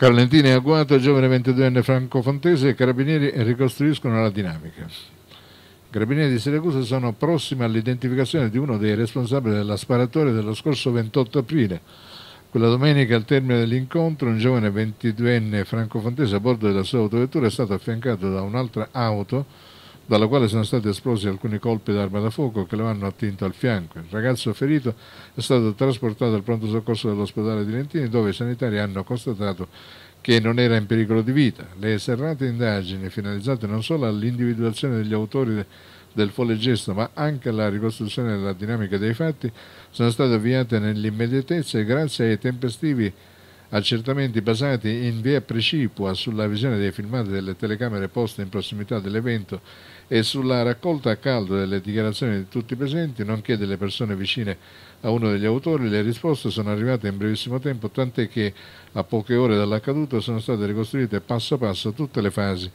Carlentini e agguato, giovane 22enne Franco Fontese e carabinieri ricostruiscono la dinamica. I carabinieri di Siracusa sono prossimi all'identificazione di uno dei responsabili della sparatoria dello scorso 28 aprile. Quella domenica, al termine dell'incontro, un giovane 22enne Franco Fontese a bordo della sua autovettura è stato affiancato da un'altra auto dalla quale sono stati esplosi alcuni colpi d'arma da fuoco che lo hanno attinto al fianco. Il ragazzo ferito è stato trasportato al pronto soccorso dell'ospedale di Lentini dove i sanitari hanno constatato che non era in pericolo di vita. Le serrate indagini finalizzate non solo all'individuazione degli autori de del folle gesto ma anche alla ricostruzione della dinamica dei fatti sono state avviate nell'immediatezza e grazie ai tempestivi accertamenti basati in via precipua sulla visione dei filmati delle telecamere poste in prossimità dell'evento e sulla raccolta a caldo delle dichiarazioni di tutti i presenti, nonché delle persone vicine a uno degli autori, le risposte sono arrivate in brevissimo tempo, tant'è che a poche ore dall'accaduto sono state ricostruite passo passo tutte le fasi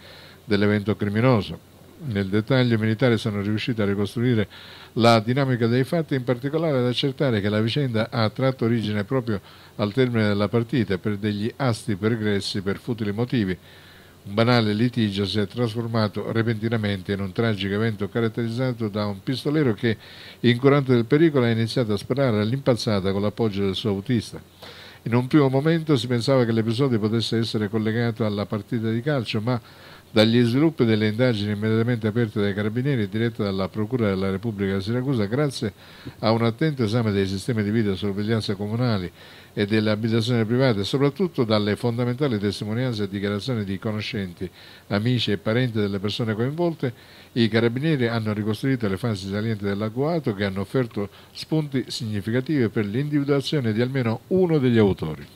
dell'evento criminoso. Nel dettaglio i militari sono riusciti a ricostruire la dinamica dei fatti, in particolare ad accertare che la vicenda ha tratto origine proprio al termine della partita per degli asti pregressi per futili motivi. Un banale litigio si è trasformato repentinamente in un tragico evento caratterizzato da un pistolero che, incurante del pericolo, ha iniziato a sparare all'impazzata con l'appoggio del suo autista. In un primo momento si pensava che l'episodio potesse essere collegato alla partita di calcio, ma dagli sviluppi delle indagini immediatamente aperte dai carabinieri e dirette dalla Procura della Repubblica di Siracusa, grazie a un attento esame dei sistemi di videosorveglianza comunali e delle abitazioni private, soprattutto dalle fondamentali testimonianze e dichiarazioni di conoscenti, amici e parenti delle persone coinvolte, i carabinieri hanno ricostruito le fasi salienti dell'agguato che hanno offerto spunti significativi per l'individuazione di almeno uno degli autori.